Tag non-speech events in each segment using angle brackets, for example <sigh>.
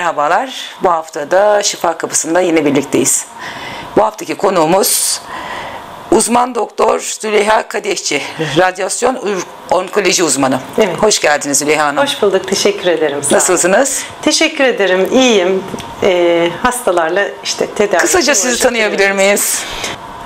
Merhabalar. Bu hafta da Şifa Kapısı'nda yine birlikteyiz. Bu haftaki konuğumuz uzman doktor Züleyha Kadehçi, radyasyon onkoloji uzmanı. Evet. Hoş geldiniz Züleyha Hanım. Hoş bulduk. Teşekkür ederim. Sağ. Nasılsınız? Teşekkür ederim. İyiyim. Ee, hastalarla işte tedavi. Kısaca sizi tanıyabilir miyiz?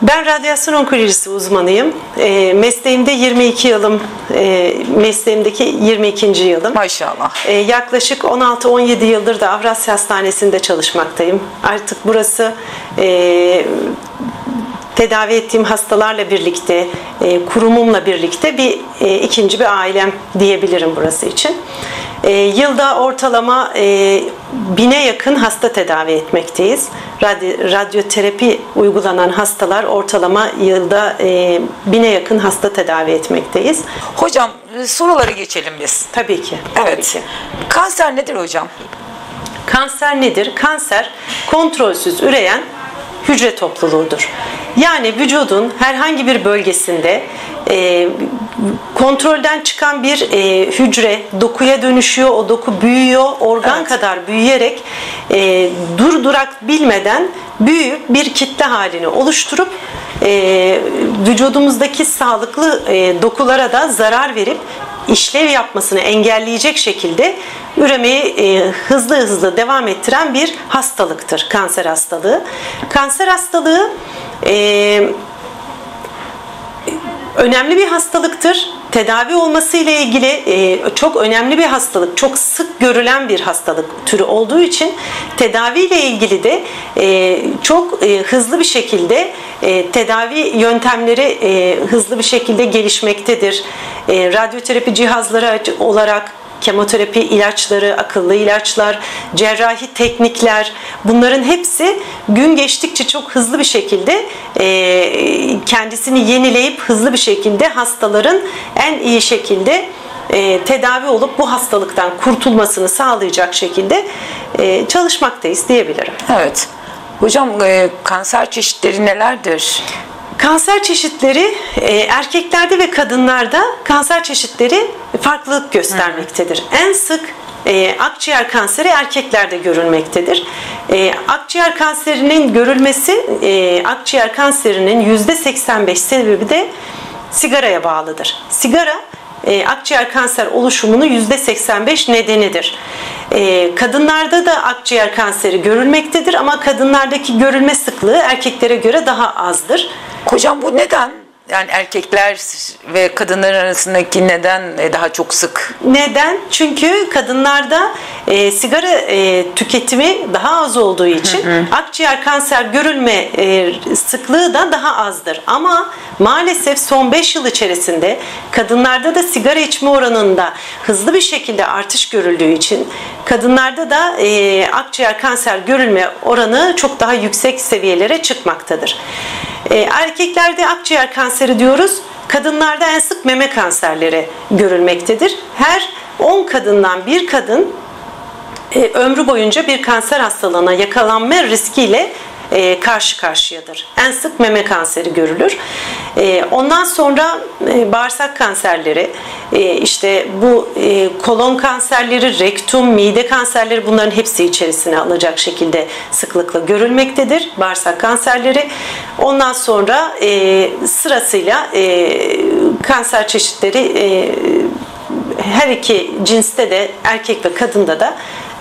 Ben radyasyon onkolojisi uzmanıyım. Ee, mesleğimde 22 yılım, e, mesleğimdeki 22. yılım. Maşallah. Ee, yaklaşık 16-17 yıldır da Avrasya Hastanesi'nde çalışmaktayım. Artık burası e, tedavi ettiğim hastalarla birlikte, e, kurumumla birlikte bir e, ikinci bir ailem diyebilirim burası için. E, yılda ortalama e, bine yakın hasta tedavi etmekteyiz. Radyo, radyoterapi uygulanan hastalar ortalama yılda e, bine yakın hasta tedavi etmekteyiz. Hocam sorulara geçelim biz. Tabii ki. Tabii Evet. ki. Kanser nedir hocam? Kanser nedir? Kanser kontrolsüz üreyen hücre topluluğudur. Yani vücudun herhangi bir bölgesinde e, kontrolden çıkan bir e, hücre dokuya dönüşüyor, o doku büyüyor, organ Evet. kadar büyüyerek e, durdurak bilmeden büyüyüp bir kitle halini oluşturup e, vücudumuzdaki sağlıklı e, dokulara da zarar verip işlev yapmasını engelleyecek şekilde üremeyi e, hızlı hızlı devam ettiren bir hastalıktır kanser hastalığı. Kanser hastalığı e, önemli bir hastalıktır. Tedavi olması ile ilgili e, çok önemli bir hastalık, çok sık görülen bir hastalık türü olduğu için tedavi ile ilgili de e, çok e, hızlı bir şekilde e, tedavi yöntemleri e, hızlı bir şekilde gelişmektedir. E, radyoterapi cihazları olarak kemoterapi ilaçları, akıllı ilaçlar, cerrahi teknikler bunların hepsi gün geçtikçe çok hızlı bir şekilde e, kendisini yenileyip hızlı bir şekilde hastaların en iyi şekilde e, tedavi olup bu hastalıktan kurtulmasını sağlayacak şekilde e, çalışmaktayız diyebilirim. Evet. Hocam e, kanser çeşitleri nelerdir? Kanser çeşitleri e, erkeklerde ve kadınlarda kanser çeşitleri farklılık göstermektedir. En sık e, akciğer kanseri erkeklerde görülmektedir. E, akciğer kanserinin görülmesi e, akciğer kanserinin %85 sebebi de sigaraya bağlıdır. Sigara e, akciğer kanser oluşumunun %85 nedenidir. E, kadınlarda da akciğer kanseri görülmektedir ama kadınlardaki görülme sıklığı erkeklere göre daha azdır. Hocam bu neden? Yani erkekler ve kadınlar arasındaki neden e, daha çok sık? Neden? Çünkü kadınlarda e, sigara e, tüketimi daha az olduğu için akciğer kanser görülme e, sıklığı da daha azdır. Ama maalesef son 5 yıl içerisinde kadınlarda da sigara içme oranında hızlı bir şekilde artış görüldüğü için kadınlarda da e, akciğer kanser görülme oranı çok daha yüksek seviyelere çıkmaktadır. E, erkeklerde akciğer kanseri diyoruz. Kadınlarda en sık meme kanserleri görülmektedir. Her 10 kadından bir kadın e, ömrü boyunca bir kanser hastalığına yakalanma riskiyle e, karşı karşıyadır. En sık meme kanseri görülür. E, ondan sonra e, bağırsak kanserleri, işte bu kolon kanserleri, rektum, mide kanserleri bunların hepsi içerisine alacak şekilde sıklıkla görülmektedir. Bağırsak kanserleri. Ondan sonra sırasıyla kanser çeşitleri her iki cinste de erkek ve kadında da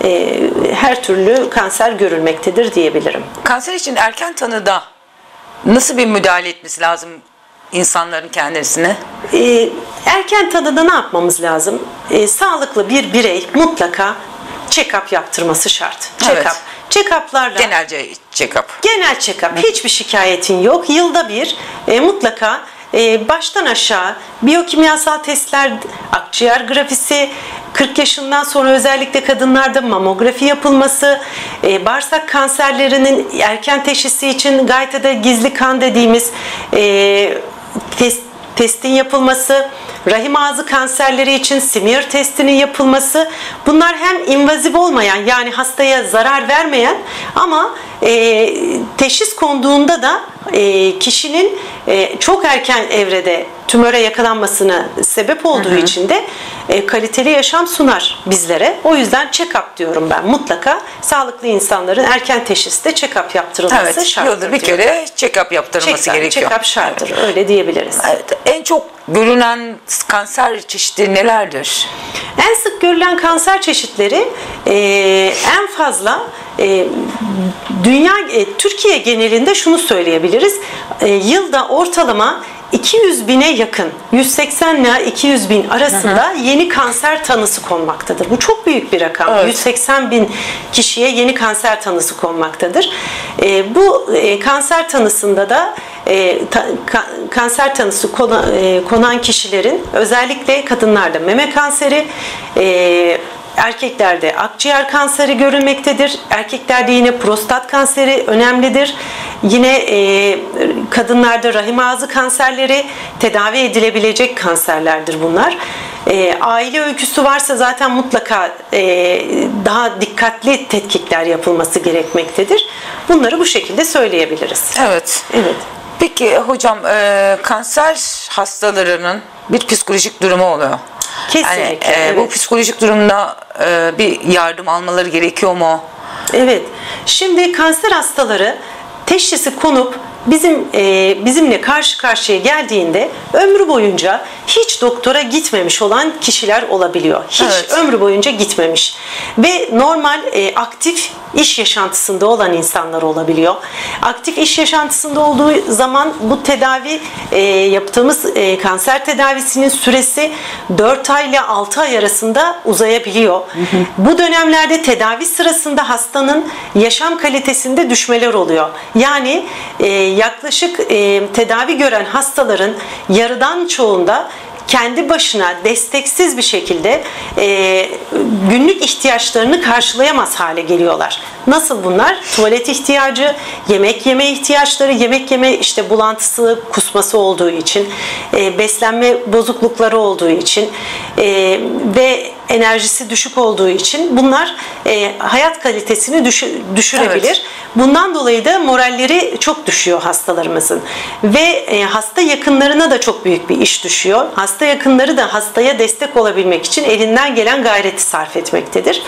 e, her türlü kanser görülmektedir diyebilirim. Kanser için erken tanıda nasıl bir müdahale etmesi lazım insanların kendisine? E, erken tanıda ne yapmamız lazım? E, sağlıklı bir birey mutlaka check-up yaptırması şart. Check-up. Evet. Check-up'larla Genelce check-up. Genel check-up. Hiçbir şikayetin yok. Yılda bir e, mutlaka e, baştan aşağı biyokimyasal testler, akciğer grafisi, 40 yaşından sonra özellikle kadınlarda mamografi yapılması, e, bağırsak kanserlerinin erken teşhisi için gaytada gizli kan dediğimiz e, test testin yapılması, rahim ağzı kanserleri için smear testinin yapılması. Bunlar hem invazif olmayan yani hastaya zarar vermeyen ama e, teşhis konduğunda da e, kişinin e, çok erken evrede tümöre yakalanmasına sebep olduğu için de e, kaliteli yaşam sunar bizlere. O yüzden check-up diyorum ben. Mutlaka sağlıklı insanların erken teşhiste check-up yaptırılması Evet, şarttır. yılda bir diyorum. kere check-up yaptırılması Check-up- gerekiyor. Check-up şarttır. Öyle diyebiliriz. Evet, en çok görünen kanser çeşidi nelerdir? En sık görülen kanser çeşitleri e, en fazla e, dünya e, Türkiye genelinde şunu söyleyebiliriz. E, yılda ortalama 200 bine yakın 180 ile 200 bin arasında yeni kanser tanısı konmaktadır. Bu çok büyük bir rakam. Evet. 180 bin kişiye yeni kanser tanısı konmaktadır. E, bu e, kanser tanısında da e, ta- ka- kanser tanısı kona- e, konan kişilerin özellikle kadınlarda meme kanseri, e, erkeklerde akciğer kanseri görülmektedir. Erkeklerde yine prostat kanseri önemlidir. Yine e, kadınlarda rahim ağzı kanserleri tedavi edilebilecek kanserlerdir bunlar. E, aile öyküsü varsa zaten mutlaka e, daha dikkatli tetkikler yapılması gerekmektedir. Bunları bu şekilde söyleyebiliriz. Evet. Evet. Peki hocam e, kanser hastalarının bir psikolojik durumu oluyor. Kesinlikle, Yani, e, Bu evet. psikolojik durumda e, bir yardım almaları gerekiyor mu? Evet. Şimdi kanser hastaları teşhisi konup bizim e, bizimle karşı karşıya geldiğinde ömrü boyunca hiç doktora gitmemiş olan kişiler olabiliyor. Hiç Evet. ömrü boyunca gitmemiş ve normal e, aktif iş yaşantısında olan insanlar olabiliyor. Aktif iş yaşantısında olduğu zaman bu tedavi e, yaptığımız e, kanser tedavisinin süresi 4 ay ile 6 ay arasında uzayabiliyor. Bu dönemlerde tedavi sırasında hastanın yaşam kalitesinde düşmeler oluyor. Yani e, yaklaşık e, tedavi gören hastaların yarıdan çoğunda kendi başına desteksiz bir şekilde e, günlük ihtiyaçlarını karşılayamaz hale geliyorlar. Nasıl bunlar? Tuvalet ihtiyacı, yemek yeme ihtiyaçları, yemek yeme işte bulantısı, kusması olduğu için, e, beslenme bozuklukları olduğu için e, ve enerjisi düşük olduğu için bunlar e, hayat kalitesini düşü- düşürebilir. Evet. Bundan dolayı da moralleri çok düşüyor hastalarımızın ve e, hasta yakınlarına da çok büyük bir iş düşüyor. Hasta yakınları da hastaya destek olabilmek için elinden gelen gayreti sarf etmektedir.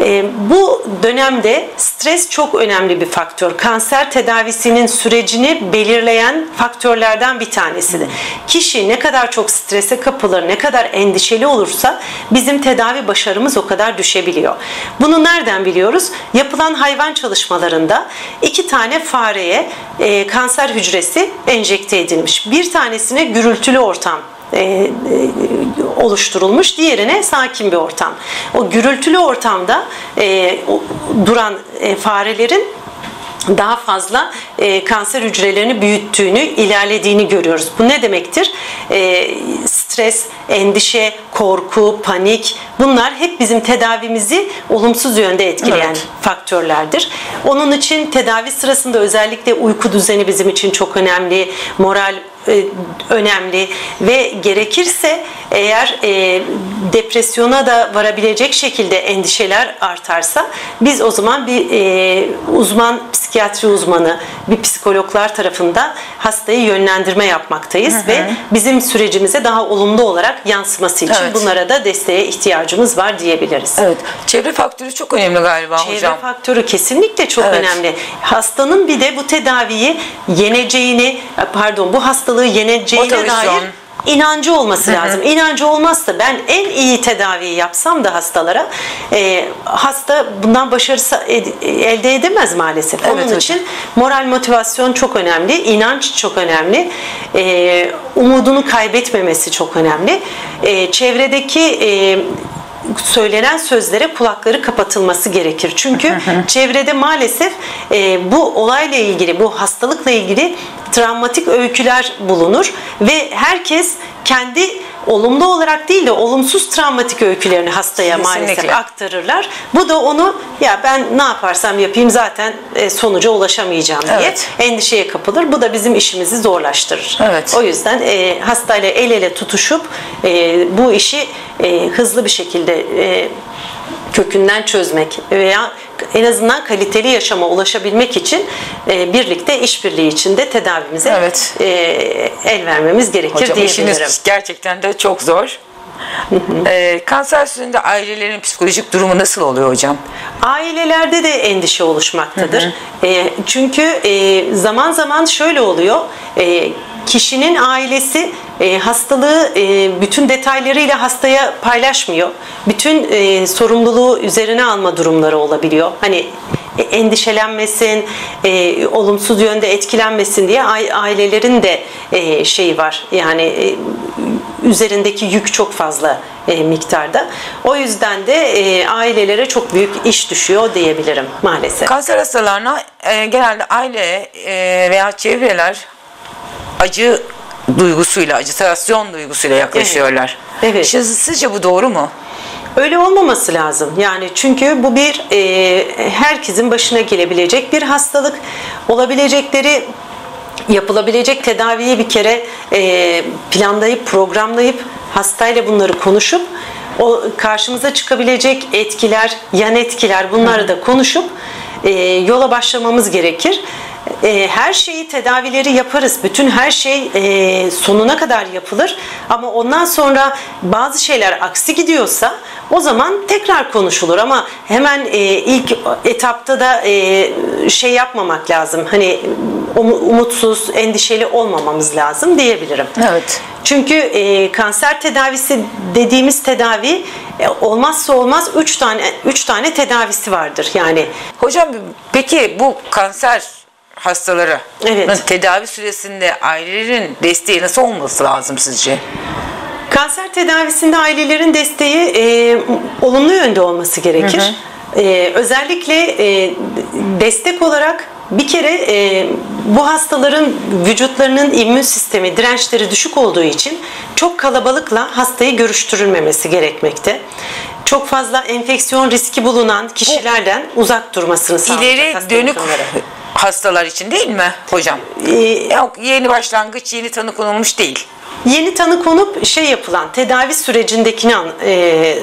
E, bu dönemde stres çok önemli bir faktör. Kanser tedavisinin sürecini belirleyen faktörlerden bir tanesidir. Kişi ne kadar çok strese kapılır, ne kadar endişeli olursa bizim tedavi başarımız o kadar düşebiliyor. Bunu nereden biliyoruz? Yapılan hayvan çalışmalarında iki tane fareye e, kanser hücresi enjekte edilmiş. Bir tanesine gürültülü ortam e, e, oluşturulmuş, diğerine sakin bir ortam. O gürültülü ortamda e, duran e, farelerin daha fazla e, kanser hücrelerini büyüttüğünü, ilerlediğini görüyoruz. Bu ne demektir? E, stres, endişe, korku, panik bunlar hep bizim tedavimizi olumsuz yönde etkileyen Evet. faktörlerdir. Onun için tedavi sırasında özellikle uyku düzeni bizim için çok önemli, moral e, önemli ve gerekirse eğer e, depresyona da varabilecek şekilde endişeler artarsa biz o zaman bir e, uzman psikiyatri uzmanı bir psikologlar tarafından hastayı yönlendirme yapmaktayız ve bizim sürecimize daha olumlu olarak yansıması için Evet. bunlara da desteğe ihtiyacımız var diyebiliriz. Evet. Çevre faktörü çok önemli galiba Çevre hocam. faktörü kesinlikle çok Evet. önemli. Hastanın bir de bu tedaviyi yeneceğini, pardon bu hastalığı yeneceğine Motivasyon. dair inancı olması lazım. İnancı olmazsa ben en iyi tedaviyi yapsam da hastalara e, hasta bundan başarı sa- ed- elde edemez maalesef. Evet Onun hocam. için moral motivasyon çok önemli, inanç çok önemli, e, umudunu kaybetmemesi çok önemli. E, çevredeki e, söylenen sözlere kulakları kapatılması gerekir. Çünkü <laughs> çevrede maalesef e, bu olayla ilgili, bu hastalıkla ilgili travmatik öyküler bulunur ve herkes kendi olumlu olarak değil de olumsuz travmatik öykülerini hastaya maalesef Kesinlikle. aktarırlar. Bu da onu ya ben ne yaparsam yapayım zaten e, sonuca ulaşamayacağım diye Evet. endişeye kapılır. Bu da bizim işimizi zorlaştırır. Evet. O yüzden e, hastayla el ele tutuşup e, bu işi e, hızlı bir şekilde e, kökünden çözmek veya en azından kaliteli yaşama ulaşabilmek için e, birlikte işbirliği içinde tedavimize Evet. e, el vermemiz gerekir Hocam diyebilirim. işiniz gerçekten de çok zor. Ee, kanser sürecinde ailelerin psikolojik durumu nasıl oluyor hocam? Ailelerde de endişe oluşmaktadır. E, çünkü e, zaman zaman şöyle oluyor. E, kişinin ailesi e, hastalığı e, bütün detaylarıyla hastaya paylaşmıyor. Bütün e, sorumluluğu üzerine alma durumları olabiliyor. Hani e, endişelenmesin, olumsuz yönde etkilenmesin diye ai- ailelerin de e, şeyi var. Yani üzerindeki yük çok fazla miktarda. O yüzden de e, ailelere çok büyük iş düşüyor diyebilirim maalesef. Kanser hastalarına e, genelde aile e, veya çevreler acı duygusuyla, acıtasyon duygusuyla yaklaşıyorlar. Evet. Şimdi sizce bu doğru mu? Öyle olmaması lazım. Yani çünkü bu bir e, herkesin başına gelebilecek bir hastalık. Olabilecekleri yapılabilecek tedaviyi bir kere e, planlayıp programlayıp hastayla bunları konuşup o karşımıza çıkabilecek etkiler, yan etkiler bunları da konuşup e, yola başlamamız gerekir. E, her şeyi tedavileri yaparız. Bütün her şey e, sonuna kadar yapılır. Ama ondan sonra bazı şeyler aksi gidiyorsa o zaman tekrar konuşulur. Ama hemen e, ilk etapta da e, şey yapmamak lazım. Hani um- umutsuz, endişeli olmamamız lazım diyebilirim. Evet. Çünkü e, kanser tedavisi dediğimiz tedavi e, olmazsa olmaz 3 tane 3 tane tedavisi vardır. Yani Hocam peki bu kanser hastaları Evet. tedavi süresinde ailelerin desteği nasıl olması lazım sizce? Kanser tedavisinde ailelerin desteği e, olumlu yönde olması gerekir. E, özellikle e, destek olarak bir kere e, bu hastaların vücutlarının immün sistemi, dirençleri düşük olduğu için çok kalabalıkla hastayı görüştürülmemesi gerekmekte. Çok fazla enfeksiyon riski bulunan kişilerden uzak durmasını sağlayacak İleri dönük. Hastalar için değil mi hocam? E, Yok yeni başlangıç, yeni tanı konulmuş değil. Yeni tanı konup şey yapılan tedavi sürecindekini an- e,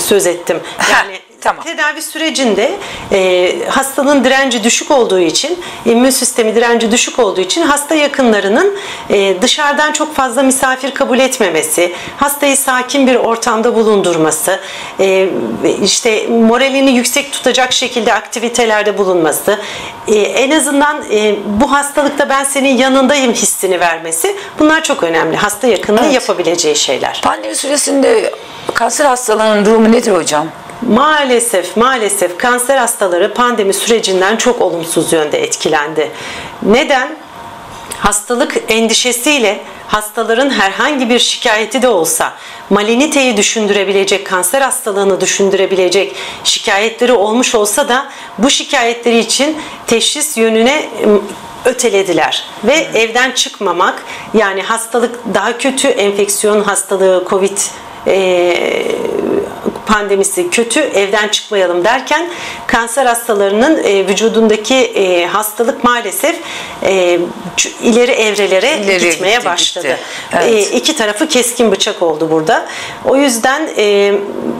söz ettim. Yani tamam. tedavi sürecinde e, hastalığın direnci düşük olduğu için, immün sistemi direnci düşük olduğu için hasta yakınlarının e, dışarıdan çok fazla misafir kabul etmemesi, hastayı sakin bir ortamda bulundurması, e, işte moralini yüksek tutacak şekilde aktivitelerde bulunması, e, en azından e, bu hastalıkta ben senin yanındayım hissini vermesi bunlar çok önemli. Hasta yakınının Evet. yapabileceği şeyler. Pandemi süresinde kanser hastalarının durumu nedir hocam? Maalesef maalesef kanser hastaları pandemi sürecinden çok olumsuz yönde etkilendi. Neden? Hastalık endişesiyle hastaların herhangi bir şikayeti de olsa maliniteyi düşündürebilecek, kanser hastalığını düşündürebilecek şikayetleri olmuş olsa da bu şikayetleri için teşhis yönüne ötelediler ve evden çıkmamak yani hastalık daha kötü enfeksiyon hastalığı covid e, pandemisi kötü evden çıkmayalım derken kanser hastalarının e, vücudundaki e, hastalık maalesef e, ileri evrelere İleri gitmeye gitti, başladı. gitti. Evet. E, iki tarafı keskin bıçak oldu burada. O yüzden e,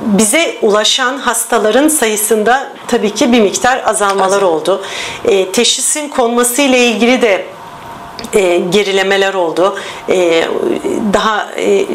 bize ulaşan hastaların sayısında tabii ki bir miktar azalmalar oldu. E, teşhisin konması ile ilgili de e, gerilemeler oldu. E, daha e,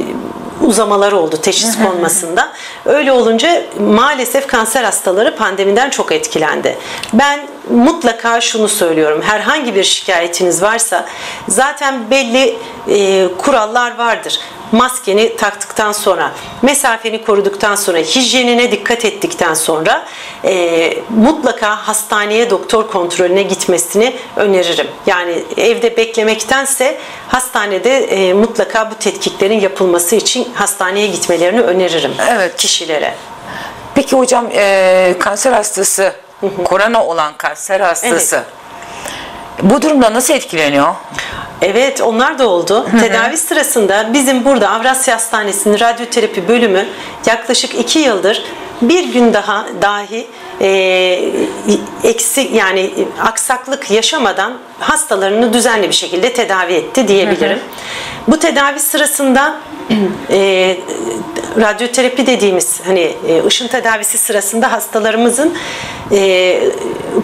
uzamalar oldu teşhis konmasında. Öyle olunca maalesef kanser hastaları pandemiden çok etkilendi. Ben mutlaka şunu söylüyorum. Herhangi bir şikayetiniz varsa zaten belli e, kurallar vardır. Maskeni taktıktan sonra, mesafeni koruduktan sonra, hijyenine dikkat ettikten sonra e, mutlaka hastaneye doktor kontrolüne gitmesini öneririm. Yani evde beklemektense hastanede e, mutlaka bu tetkiklerin yapılması için hastaneye gitmelerini öneririm Evet. kişilere. Peki hocam e, kanser hastası, korona olan kanser hastası bu durumda nasıl etkileniyor? Evet onlar da oldu. Tedavi sırasında bizim burada Avrasya Hastanesi'nin radyoterapi bölümü yaklaşık iki yıldır bir gün daha dahi e, eksik yani aksaklık yaşamadan hastalarını düzenli bir şekilde tedavi etti diyebilirim. Bu tedavi sırasında e, radyoterapi dediğimiz hani e, ışın tedavisi sırasında hastalarımızın e,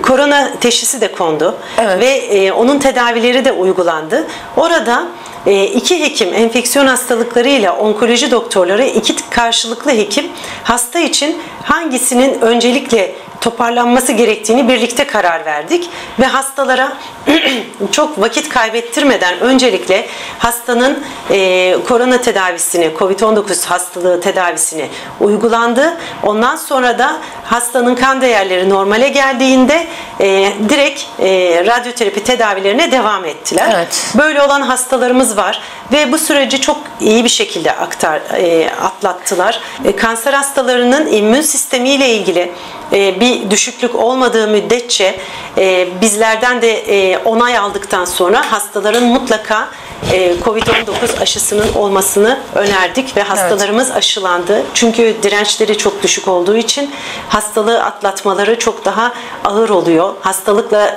korona teşhisi de kondu Evet. ve e, onun tedavileri de uygulandı. Orada iki hekim enfeksiyon hastalıklarıyla onkoloji doktorları iki karşılıklı hekim hasta için hangisinin öncelikle toparlanması gerektiğini birlikte karar verdik ve hastalara <clears throat> çok vakit kaybettirmeden öncelikle hastanın e, korona tedavisini, COVID-19 hastalığı tedavisini uygulandı. Ondan sonra da hastanın kan değerleri normale geldiğinde e, direkt e, radyoterapi tedavilerine devam ettiler. Evet. Böyle olan hastalarımız var ve bu süreci çok iyi bir şekilde aktar e, atlattılar. E, kanser hastalarının immün sistemiyle ilgili bir düşüklük olmadığı müddetçe e, bizlerden de e, onay aldıktan sonra hastaların mutlaka e, COVID-19 aşısının olmasını önerdik ve hastalarımız aşılandı. Çünkü dirençleri çok düşük olduğu için hastalığı atlatmaları çok daha ağır oluyor. Hastalıkla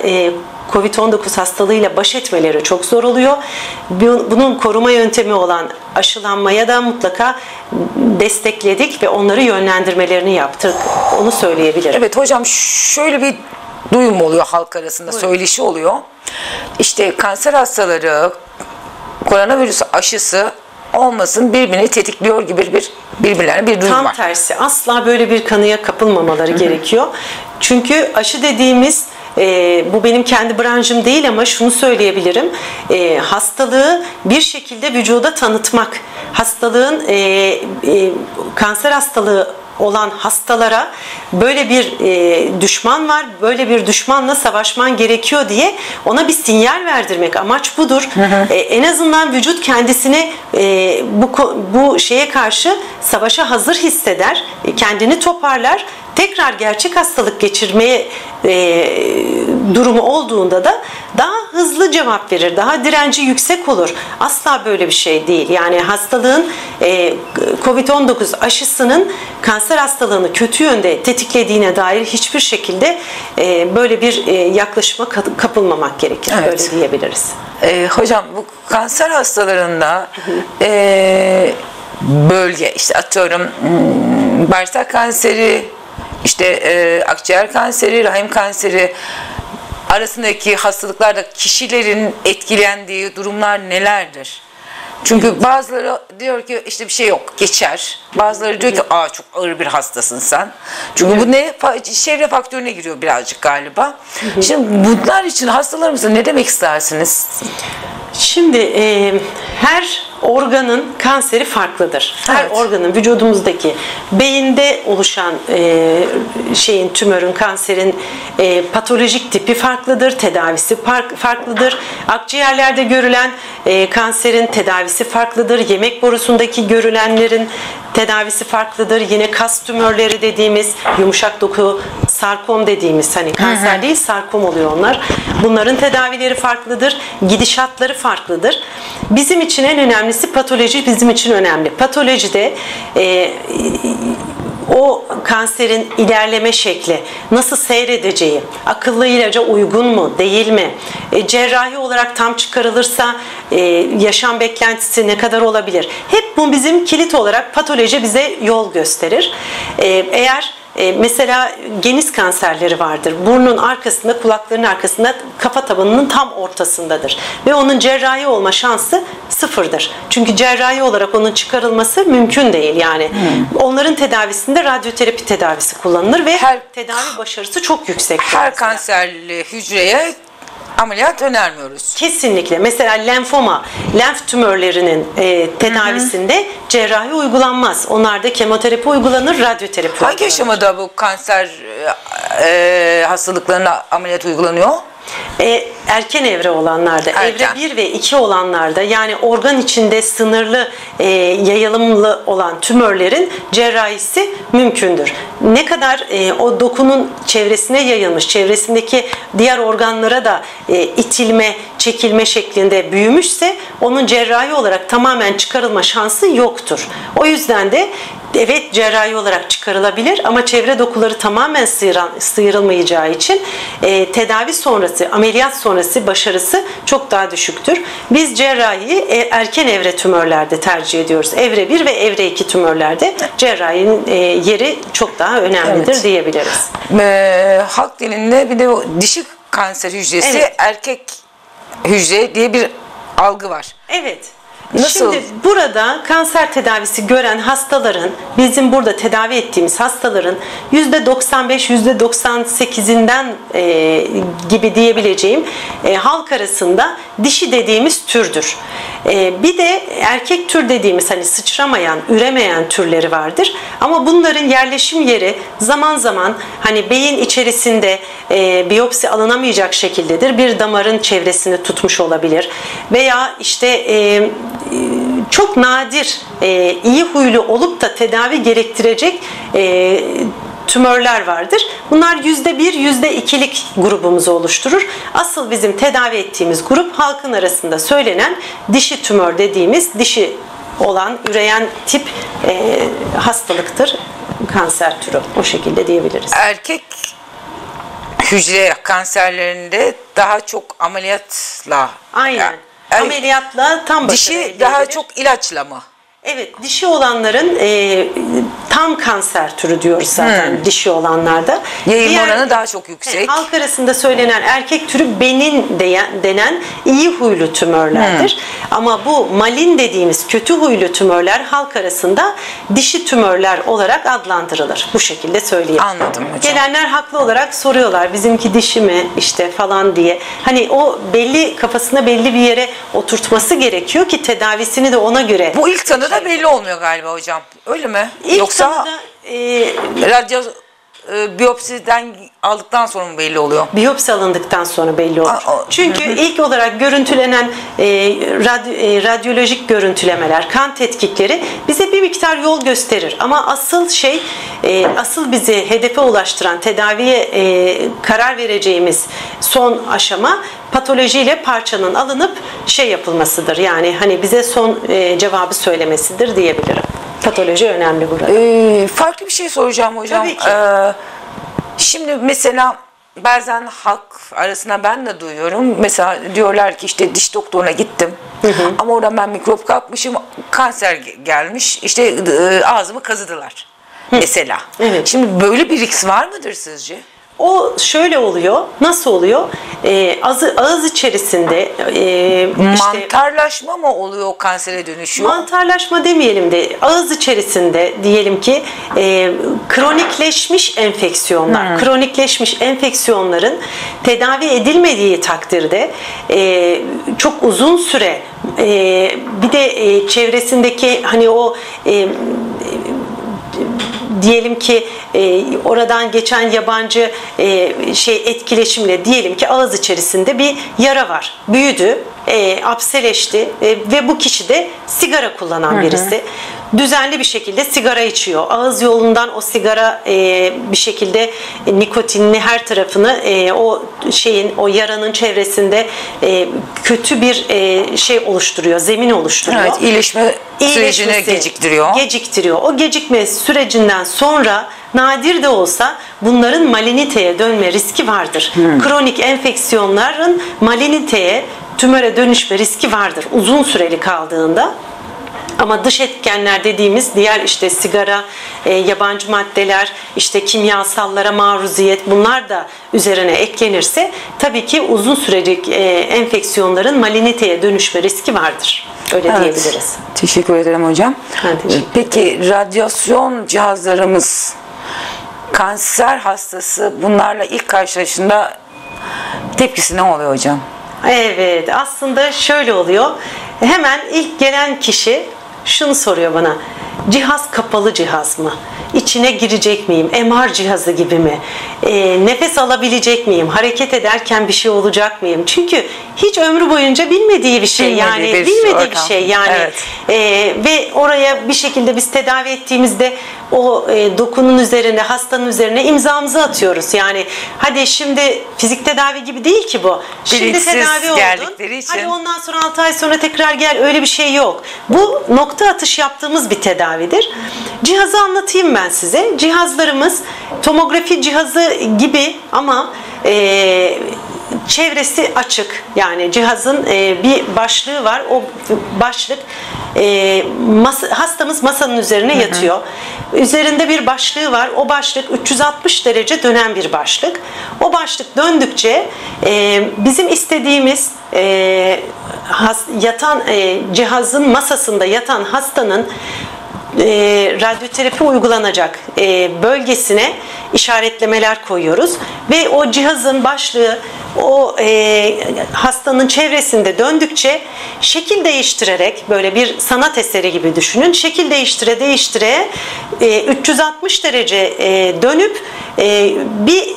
Covid-19 hastalığıyla baş etmeleri çok zor oluyor. Bu- Bunun koruma yöntemi olan aşılanmaya da mutlaka destekledik ve onları yönlendirmelerini yaptık. Onu söyleyebilirim. Evet hocam şöyle bir duyum oluyor halk arasında söyleşi oluyor. İşte kanser hastaları koronavirüs aşısı olmasın birbirini tetikliyor gibi bir birbirlerine bir duyum Tam var. tersi. Asla böyle bir kanıya kapılmamaları gerekiyor. Çünkü aşı dediğimiz e, bu benim kendi branşım değil ama şunu söyleyebilirim. E, hastalığı bir şekilde vücuda tanıtmak. Hastalığın e, e, kanser hastalığı olan hastalara böyle bir e, düşman var, böyle bir düşmanla savaşman gerekiyor diye ona bir sinyal verdirmek. Amaç budur. E, en azından vücut kendisini e, bu bu şeye karşı savaşa hazır hisseder, e, kendini toparlar. Tekrar gerçek hastalık geçirmeye e, durumu olduğunda da daha hızlı cevap verir, daha direnci yüksek olur. Asla böyle bir şey değil. Yani hastalığın e, COVID-19 aşısının kanser hastalığını kötü yönde tetiklediğine dair hiçbir şekilde e, böyle bir e, yaklaşıma ka- kapılmamak gerekir. Evet. Böyle diyebiliriz. Ee, hocam bu kanser hastalarında ee, bölge işte atıyorum bağırsak kanseri işte ee, akciğer kanseri, rahim kanseri arasındaki hastalıklarda kişilerin etkilendiği durumlar nelerdir? Çünkü bazıları diyor ki işte bir şey yok geçer. Bazıları diyor ki aa çok ağır bir hastasın sen. Çünkü bu ne çevre faktörüne giriyor birazcık galiba. Şimdi bunlar için hastalarımıza ne demek istersiniz? Şimdi e, her organın kanseri farklıdır. Her Evet. organın vücudumuzdaki beyinde oluşan e, şeyin tümörün kanserin e, patolojik tipi farklıdır, tedavisi fark- farklıdır. Akciğerlerde görülen e, kanserin tedavisi farklıdır. Yemek borusundaki görülenlerin tedavisi farklıdır. Yine kas tümörleri dediğimiz yumuşak doku sarkom dediğimiz hani kanser değil sarkom oluyor onlar. Bunların tedavileri farklıdır. Gidişatları farklıdır. Bizim için en önemlisi patoloji bizim için önemli. Patolojide e, o kanserin ilerleme şekli, nasıl seyredeceği, akıllı ilaca uygun mu, değil mi? E, cerrahi olarak tam çıkarılırsa e, yaşam beklentisi ne kadar olabilir? Hep bu bizim kilit olarak patoloji bize yol gösterir. E, eğer e, mesela geniz kanserleri vardır. Burnun arkasında, kulakların arkasında, kafa tabanının tam ortasındadır. Ve onun cerrahi olma şansı sıfırdır. Çünkü cerrahi olarak onun çıkarılması mümkün değil. Yani onların tedavisinde radyoterapi tedavisi kullanılır ve Her- tedavi başarısı çok yüksek. Her kanserli hücreye ameliyat önermiyoruz. Kesinlikle. Mesela lenfoma, lenf tümörlerinin e, tedavisinde cerrahi uygulanmaz. Onlarda kemoterapi uygulanır, radyoterapi Hangi uygulanır. aşamada bu kanser e, e, hastalıklarına ameliyat uygulanıyor? E, erken evre olanlarda, Erken. evre 1 ve 2 olanlarda yani organ içinde sınırlı e, yayılımlı olan tümörlerin cerrahisi mümkündür. Ne kadar e, o dokunun çevresine yayılmış, çevresindeki diğer organlara da e, itilme, çekilme şeklinde büyümüşse onun cerrahi olarak tamamen çıkarılma şansı yoktur. O yüzden de evet cerrahi olarak çıkarılabilir ama çevre dokuları tamamen sıyıran, sıyrılmayacağı için e, tedavi sonrası, ameliyat sonrası başarısı çok daha düşüktür. Biz cerrahiyi e, erken evre tümörlerde tercih ediyoruz. Evre 1 ve evre 2 tümörlerde cerrahinin e, yeri çok daha önemlidir Evet. diyebiliriz. Ee, halk dilinde bir de dişi kanser hücresi Evet. erkek hücre diye bir algı var. Evet. Nasıl? Şimdi burada kanser tedavisi gören hastaların, bizim burada tedavi ettiğimiz hastaların %95, %98'inden e, gibi diyebileceğim e, halk arasında dişi dediğimiz türdür. E, bir de erkek tür dediğimiz hani sıçramayan, üremeyen türleri vardır. Ama bunların yerleşim yeri zaman zaman hani beyin içerisinde e, biyopsi alınamayacak şekildedir. Bir damarın çevresini tutmuş olabilir. Veya işte e, çok nadir e, iyi huylu olup da tedavi gerektirecek e, tümörler vardır. Bunlar yüzde bir, yüzde ikilik grubumuzu oluşturur. Asıl bizim tedavi ettiğimiz grup halkın arasında söylenen dişi tümör dediğimiz dişi olan üreyen tip e, hastalıktır. Kanser türü o şekilde diyebiliriz. Erkek hücre kanserlerinde daha çok ameliyatla Aynen. Yani Ameliyatla tam başarı dişi elde daha edilir. çok ilaçla mı? Evet, dişi olanların e, tam kanser türü diyoruz zaten dişi olanlarda. Yayılma Diğer- oranı daha çok yüksek. Halk arasında söylenen erkek türü benin deyen, denen iyi huylu tümörlerdir. Ama bu malin dediğimiz kötü huylu tümörler halk arasında dişi tümörler olarak adlandırılır. Bu şekilde söyleyeyim. Anladım hocam. Gelenler haklı olarak soruyorlar bizimki dişi mi işte falan diye. Hani o belli kafasına belli bir yere oturtması gerekiyor ki tedavisini de ona göre. Bu ilk tanıda belli olmuyor galiba hocam. Öyle mi? İlk Yoksa tanıda, e, radyo e, biyopsiden aldıktan sonra mı belli oluyor? biyopsi alındıktan sonra belli olur. Aa, o- Çünkü ilk olarak görüntülenen e, radyo- e, radyolojik görüntülemeler, kan tetkikleri bize bir miktar yol gösterir. Ama asıl şey, e, asıl bizi hedefe ulaştıran, tedaviye e, karar vereceğimiz son aşama patolojiyle parçanın alınıp şey yapılmasıdır. Yani hani bize son e, cevabı söylemesidir diyebilirim. Patoloji önemli burada. Ee, farklı bir şey soracağım hocam. Tabii ki. Ee, şimdi mesela bazen halk arasında ben de duyuyorum. Mesela diyorlar ki işte diş doktoruna gittim. Ama oradan ben mikrop kapmışım. Kanser ge- gelmiş. İşte e, ağzımı kazıdılar. Mesela. Evet. Şimdi böyle bir risk var mıdır sizce? O şöyle oluyor. Nasıl oluyor? Ee, ağzı, ağız içerisinde e, işte Mantarlaşma mı oluyor o kansere dönüşüyor? mantarlaşma demeyelim de ağız içerisinde diyelim ki e, kronikleşmiş enfeksiyonlar, kronikleşmiş enfeksiyonların tedavi edilmediği takdirde e, çok uzun süre e, bir de e, çevresindeki hani o e, diyelim ki e, oradan geçen yabancı e, şey etkileşimle diyelim ki ağız içerisinde bir yara var. Büyüdü, e, apseleşti e, ve bu kişi de sigara kullanan birisi. Düzenli bir şekilde sigara içiyor. Ağız yolundan o sigara e, bir şekilde nikotinli her tarafını e, o şeyin o yaranın çevresinde e, kötü bir e, şey oluşturuyor, zemin oluşturuyor Evet, iyileşme sürecini iyileşmesi geciktiriyor. Geciktiriyor. O gecikme sürecinden sonra nadir de olsa bunların maliniteye dönme riski vardır. Hmm. Kronik enfeksiyonların maliniteye, tümöre dönüşme riski vardır uzun süreli kaldığında. Ama dış etkenler dediğimiz diğer işte sigara, e, yabancı maddeler, işte kimyasallara maruziyet bunlar da üzerine eklenirse tabii ki uzun sürecek e, enfeksiyonların maliniteye dönüşme riski vardır. Öyle Evet. diyebiliriz. Teşekkür ederim hocam. Teşekkür Peki radyasyon cihazlarımız kanser hastası bunlarla ilk karşılaşında tepkisi ne oluyor hocam? Evet aslında şöyle oluyor. Hemen ilk gelen kişi şunu soruyor bana. Cihaz kapalı cihaz mı? İçine girecek miyim? MR cihazı gibi mi? Ee, nefes alabilecek miyim? Hareket ederken bir şey olacak mıyım? Çünkü hiç ömrü boyunca bilmediği bir şey. Bilmediği yani bir bilmediği bir ortam. şey. Yani Evet. ee, ve oraya bir şekilde biz tedavi ettiğimizde o e, dokunun üzerine, hastanın üzerine imzamızı atıyoruz. Yani hadi şimdi fizik tedavi gibi değil ki bu. Şimdi Bilinçsiz tedavi oldun. için. Hadi ondan sonra 6 ay sonra tekrar gel. Öyle bir şey yok. Bu nokta atış yaptığımız bir tedavidir. Cihazı anlatayım ben size. Cihazlarımız tomografi cihazı gibi ama e, çevresi açık. Yani cihazın e, bir başlığı var. O başlık e, masa, hastamız masanın üzerine yatıyor. Üzerinde bir başlığı var. O başlık 360 derece dönen bir başlık. O başlık döndükçe e, bizim istediğimiz e, has, yatan e, cihazın masasında yatan hastanın e, radyoterapi uygulanacak e, bölgesine işaretlemeler koyuyoruz ve o cihazın başlığı o e, hastanın çevresinde döndükçe şekil değiştirerek böyle bir sanat eseri gibi düşünün şekil değiştire değiştire e, 360 derece e, dönüp e, bir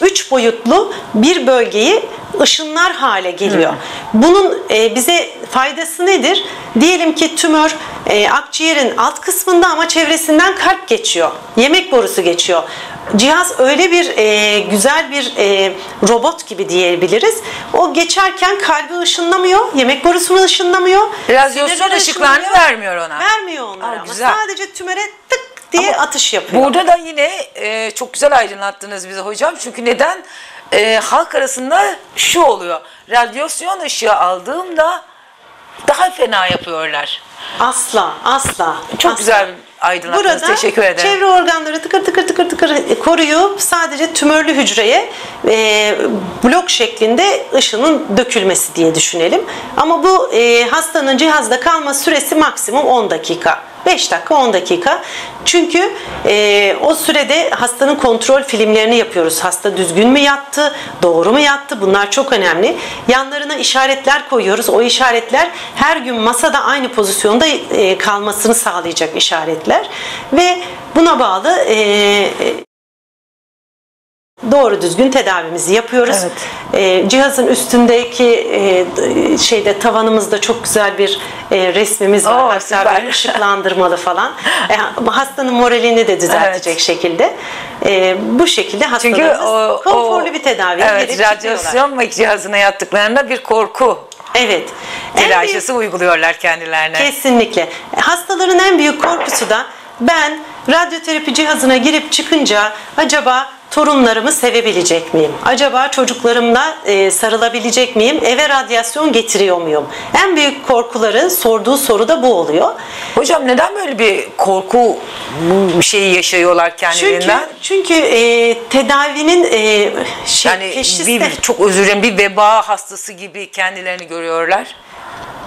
üç boyutlu bir bölgeyi ışınlar hale geliyor. Bunun e, bize faydası nedir? Diyelim ki tümör e, akciğerin alt kısmında ama çevresinden kalp geçiyor. Yemek borusu geçiyor. Cihaz öyle bir e, güzel bir e, robot gibi diyebiliriz. O geçerken kalbi ışınlamıyor, yemek borusunu ışınlamıyor. Radyasyon ışıklarını vermiyor ona. Vermiyor onlara Aa, ama güzel. sadece tümöre tık diye atış yapıyor. Burada da yine e, çok güzel aydınlattınız bize hocam. Çünkü neden? E, halk arasında şu oluyor. Radyasyon ışığı aldığımda daha fena yapıyorlar. Asla, asla. Çok asla. güzel aydınlattınız. Burada Teşekkür ederim. çevre organları tıkır tıkır tıkır tıkır koruyup sadece tümörlü hücreye e, blok şeklinde ışının dökülmesi diye düşünelim. Ama bu e, hastanın cihazda kalma süresi maksimum 10 dakika. 5 dakika 10 dakika. Çünkü e, o sürede hastanın kontrol filmlerini yapıyoruz. Hasta düzgün mü yattı, doğru mu yattı bunlar çok önemli. Yanlarına işaretler koyuyoruz. O işaretler her gün masada aynı pozisyonda e, kalmasını sağlayacak işaretler. Ve buna bağlı e, doğru düzgün tedavimizi yapıyoruz. Evet. E, cihazın üstündeki e, şeyde tavanımızda çok güzel bir e, resmimiz var. Oo, Hatta böyle ışıklandırmalı falan. E, hastanın moralini de düzeltecek Evet. şekilde. E, bu şekilde hastalarımız konforlu o- bir tedavi Evet, çıkıyorlar. radyasyon cihazına yattıklarında bir korku Evet. Telaşesi uyguluyorlar kendilerine. Kesinlikle. Hastaların en büyük korkusu da ben radyoterapi cihazına girip çıkınca acaba torunlarımı sevebilecek miyim? Acaba çocuklarımla e, sarılabilecek miyim? Eve radyasyon getiriyor muyum? En büyük korkuları sorduğu soru da bu oluyor. Hocam neden böyle bir korku şeyi yaşıyorlar Çünkü kendilerinden? çünkü e, tedavinin e, şey, yani teşhiste- bir, çok özür dilerim bir veba hastası gibi kendilerini görüyorlar.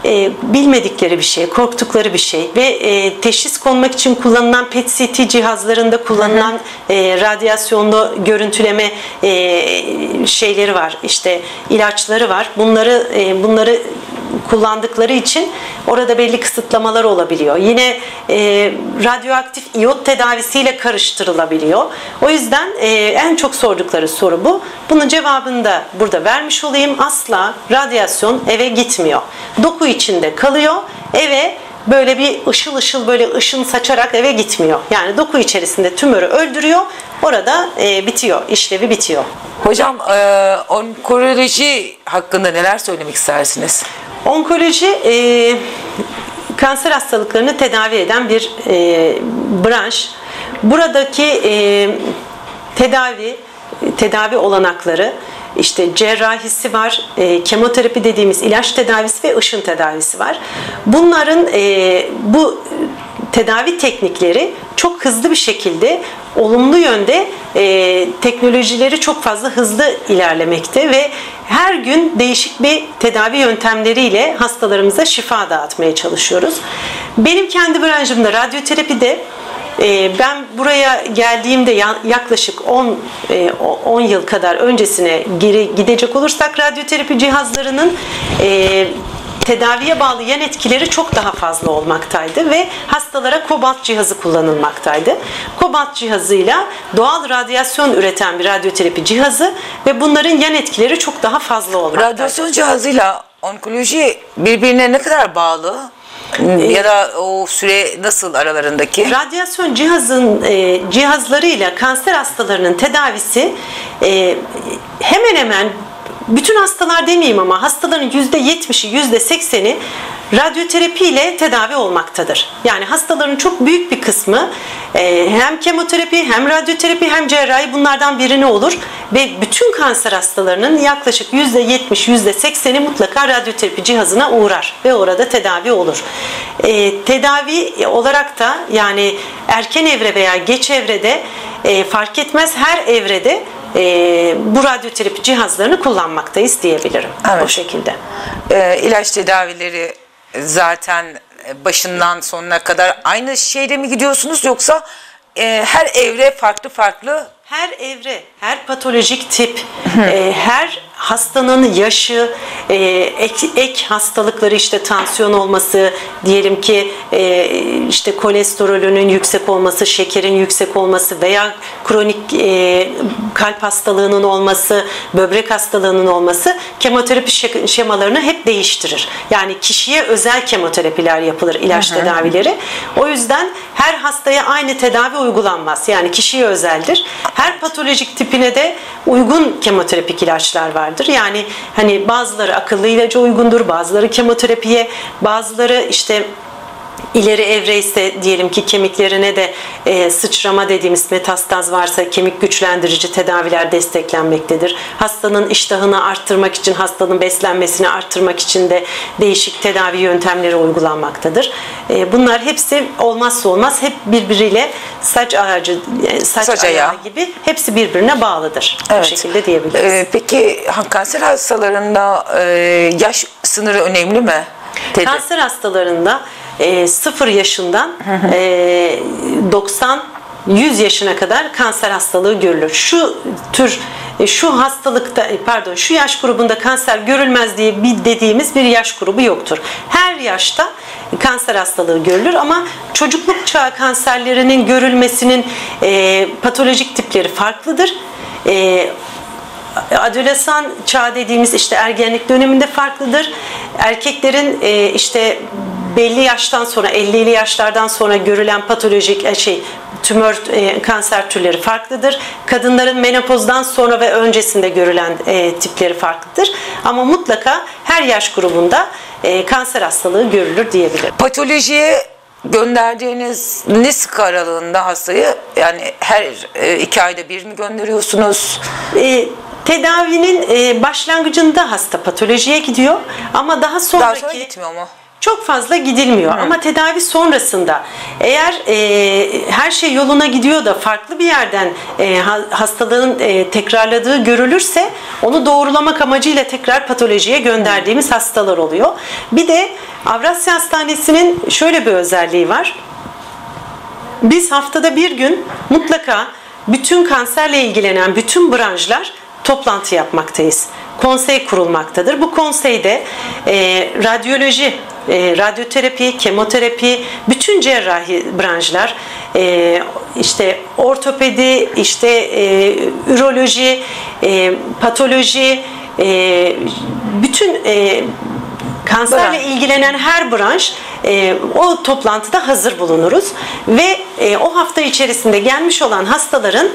E, bilmedikleri bir şey, korktukları bir şey ve e, teşhis konmak için kullanılan PET-CT cihazlarında kullanılan e, radyasyonlu görüntüleme e, şeyleri var. İşte ilaçları var. Bunları e, bunları kullandıkları için orada belli kısıtlamalar olabiliyor. Yine e, radyoaktif iyot tedavisiyle karıştırılabiliyor. O yüzden e, en çok sordukları soru bu. Bunun cevabını da burada vermiş olayım. Asla radyasyon eve gitmiyor. Doku içinde kalıyor. Eve böyle bir ışıl ışıl böyle ışın saçarak eve gitmiyor. Yani doku içerisinde tümörü öldürüyor. Orada e, bitiyor. işlevi bitiyor. Hocam e, onkoloji hakkında neler söylemek istersiniz? Onkoloji e, kanser hastalıklarını tedavi eden bir e, branş. Buradaki e, tedavi tedavi olanakları işte cerrahisi var, e, kemoterapi dediğimiz ilaç tedavisi ve ışın tedavisi var. Bunların e, bu tedavi teknikleri çok hızlı bir şekilde olumlu yönde e, teknolojileri çok fazla hızlı ilerlemekte ve her gün değişik bir tedavi yöntemleriyle hastalarımıza şifa dağıtmaya çalışıyoruz. Benim kendi branşımda radyoterapide e, ben buraya geldiğimde ya- yaklaşık 10 e, o- 10 yıl kadar öncesine geri gidecek olursak radyoterapi cihazlarının e, tedaviye bağlı yan etkileri çok daha fazla olmaktaydı ve hastalara kobalt cihazı kullanılmaktaydı. Kobalt cihazıyla doğal radyasyon üreten bir radyoterapi cihazı ve bunların yan etkileri çok daha fazla olmaktaydı. Radyasyon cihazıyla onkoloji birbirine ne kadar bağlı? Ya da o süre nasıl aralarındaki? Radyasyon cihazın e, cihazlarıyla kanser hastalarının tedavisi e, hemen hemen bütün hastalar demeyeyim ama hastaların %70'i %80'i radyoterapi ile tedavi olmaktadır. Yani hastaların çok büyük bir kısmı e, hem kemoterapi hem radyoterapi hem cerrahi bunlardan birini olur ve bütün kanser hastalarının yaklaşık %70 %80'i mutlaka radyoterapi cihazına uğrar ve orada tedavi olur. E, tedavi olarak da yani erken evre veya geç evrede e, fark etmez her evrede e, bu radyoterapi cihazlarını kullanmaktayız diyebilirim. Evet. O şekilde. Ee, ilaç tedavileri zaten başından sonuna kadar aynı şeyde mi gidiyorsunuz yoksa e, her evre farklı farklı Her evre, her patolojik tip, e, her hastanın yaşı, e, ek, ek hastalıkları işte tansiyon olması, diyelim ki e, işte kolesterolünün yüksek olması, şekerin yüksek olması veya kronik e, kalp hastalığının olması, böbrek hastalığının olması kemoterapi şe- şemalarını hep değiştirir. Yani kişiye özel kemoterapiler yapılır, ilaç tedavileri. O yüzden her hastaya aynı tedavi uygulanmaz. Yani kişiye özeldir. Her patolojik tipine de uygun kemoterapik ilaçlar vardır. Yani hani bazıları akıllı ilaca uygundur, bazıları kemoterapiye, bazıları işte ileri evre ise diyelim ki kemiklerine de e, sıçrama dediğimiz metastaz varsa kemik güçlendirici tedaviler desteklenmektedir. Hastanın iştahını arttırmak için, hastanın beslenmesini arttırmak için de değişik tedavi yöntemleri uygulanmaktadır. E, bunlar hepsi olmazsa olmaz hep birbiriyle saç ağacı, e, saç, Saç ayağı ayağı. gibi hepsi birbirine bağlıdır. Bu şekilde diyebiliriz. Ee, peki kanser hastalarında e, yaş sınırı önemli mi? Tedi- Kanser hastalarında e, 0 yaşından e, 90 100 yaşına kadar kanser hastalığı görülür. Şu tür e, şu hastalıkta e, pardon şu yaş grubunda kanser görülmez diye bir dediğimiz bir yaş grubu yoktur. Her yaşta kanser hastalığı görülür ama çocukluk çağı kanserlerinin görülmesinin e, patolojik tipleri farklıdır. E, adolesan çağ dediğimiz işte ergenlik döneminde farklıdır. Erkeklerin e, işte belli yaştan sonra 50'li yaşlardan sonra görülen patolojik e, şey tümör e, kanser türleri farklıdır. Kadınların menopozdan sonra ve öncesinde görülen e, tipleri farklıdır. Ama mutlaka her yaş grubunda e, kanser hastalığı görülür diyebilirim. Patolojiye gönderdiğiniz ne sık aralığında hastayı yani her e, iki ayda bir mi gönderiyorsunuz? E, tedavinin e, başlangıcında hasta patolojiye gidiyor ama daha Daha sonraki sonra gitmiyor mu? çok fazla gidilmiyor ama tedavi sonrasında eğer e, her şey yoluna gidiyor da farklı bir yerden e, ha- hastalığın e, tekrarladığı görülürse onu doğrulamak amacıyla tekrar patolojiye gönderdiğimiz hastalar oluyor. Bir de Avrasya Hastanesi'nin şöyle bir özelliği var. Biz haftada bir gün mutlaka bütün kanserle ilgilenen bütün branşlar toplantı yapmaktayız. Konsey kurulmaktadır. Bu konseyde e, radyoloji, e, radyoterapi, kemoterapi, bütün cerrahi branşlar, e, işte ortopedi, işte e, üroloji, e, patoloji, e, bütün e, Kanserle Branş. ilgilenen her branş e, o toplantıda hazır bulunuruz ve e, o hafta içerisinde gelmiş olan hastaların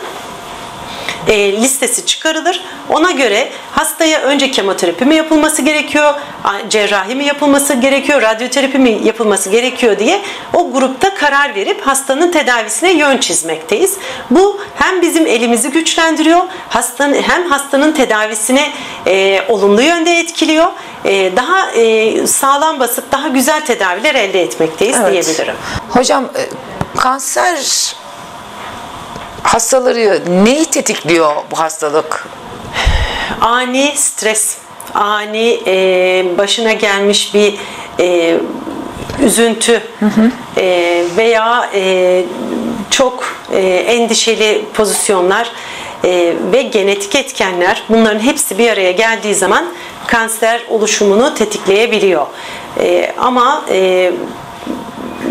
e, listesi çıkarılır. Ona göre hastaya önce kemoterapi mi yapılması gerekiyor, cerrahi mi yapılması gerekiyor, radyoterapi mi yapılması gerekiyor diye o grupta karar verip hastanın tedavisine yön çizmekteyiz. Bu hem bizim elimizi güçlendiriyor, hastanın hem hastanın tedavisine e, olumlu yönde etkiliyor. E, daha e, sağlam basıp daha güzel tedaviler elde etmekteyiz Evet. diyebilirim. Hocam e, kanser hastaları neyi tetikliyor bu hastalık? ani stres, ani e, başına gelmiş bir e, üzüntü e, veya e, çok e, endişeli pozisyonlar e, ve genetik etkenler bunların hepsi bir araya geldiği zaman kanser oluşumunu tetikleyebiliyor. E, ama e,